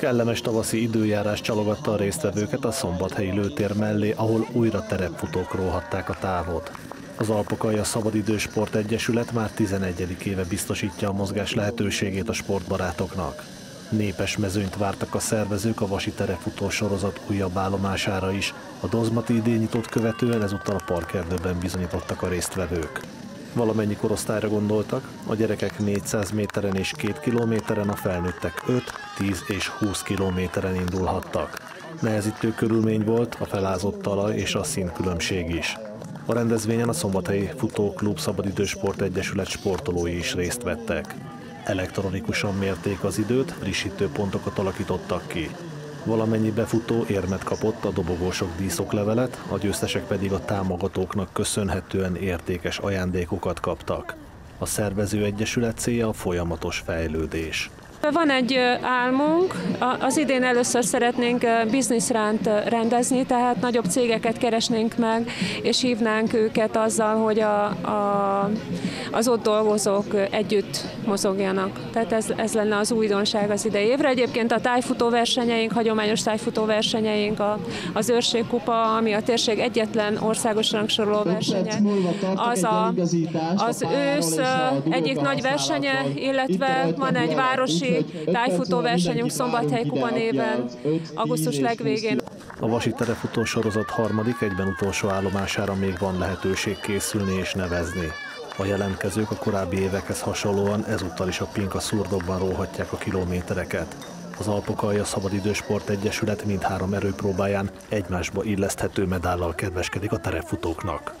Kellemes tavaszi időjárás csalogatta a résztvevőket a szombathelyi lőtér mellé, ahol újra terepfutók róhatták a távot. Az Alpokai Szabadidősport Egyesület már 11. éve biztosítja a mozgás lehetőségét a sportbarátoknak. Népes mezőnyt vártak a szervezők a Vasi terepfutó sorozat újabb állomására is. A Dozmati idényítót követően ezúttal a parkerdőben bizonyítottak a résztvevők. Valamennyi korosztályra gondoltak, a gyerekek 400 méteren és 2 kilométeren, a felnőttek 5, 10 és 20 kilométeren indulhattak. Nehezítő körülmény volt a felázott talaj és a színkülönbség is. A rendezvényen a Szombathelyi Futóklub Szabadidősport Egyesület sportolói is részt vettek. Elektronikusan mérték az időt, frissítő pontokat alakítottak ki. Valamennyi befutó érmet kapott a dobogósok díszoklevelet, a győztesek pedig a támogatóknak köszönhetően értékes ajándékokat kaptak. A szervező egyesület célja a folyamatos fejlődés. Van egy álmunk, az idén először szeretnénk bizniszránt rendezni, tehát nagyobb cégeket keresnénk meg, és hívnánk őket azzal, hogy a, a, az ott dolgozók együtt mozogjanak. Tehát ez, ez lenne az újdonság az idei évre. Egyébként a tájfutó versenyeink, hagyományos tájfutó versenyeink, a, az őrségkupa, ami a térség egyetlen országos rangsoroló versenye, az a, az ősz egyik nagy versenye, illetve van egy városi tájfutó versenyünk Szombathely Kupa néven augusztus legvégén. A Vasi terefutó sorozat harmadik, egyben utolsó állomására még van lehetőség készülni és nevezni. A jelentkezők a korábbi évekhez hasonlóan ezúttal is a Pinka szurdokban róhatják a kilométereket. Az Alpokai a Szabadidősport Egyesület mindhárom erőpróbáján egymásba illeszthető medállal kedveskedik a terefutóknak.